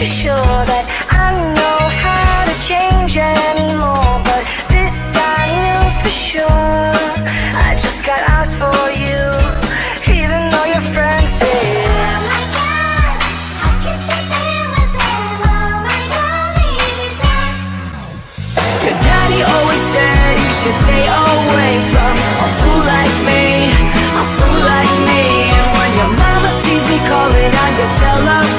for sure that I know how to change anymore. But this I knew for sure. I just got eyes for you, even though your friends say. Oh my god, I can. Oh my god, leave. Your daddy always said you should stay away from a fool like me, a fool like me. And when your mama sees me calling your telephone, she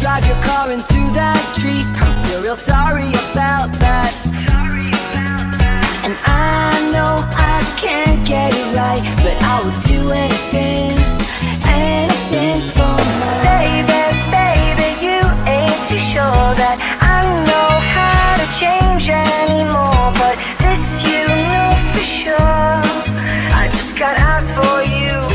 drive your car into that tree. I'm still real sorry about that. And I know I can't get it right, but I would do anything, anything for my Baby, baby, you ain't too sure that I know how to change anymore. But this you know for sure. I just got eyes for you,